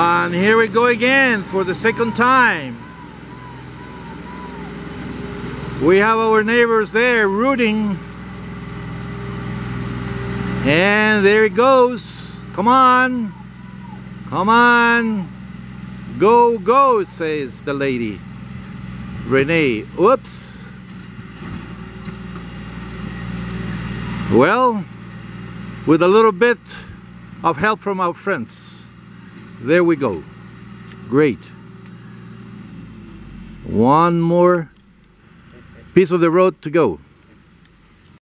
And here we go again for the second time. We have our neighbors there rooting. And there it goes. Come on. Come on. Go, go, says the lady. Renee. Oops. Well, with a little bit of help from our friends. There we go. Great. One more piece of the road to go.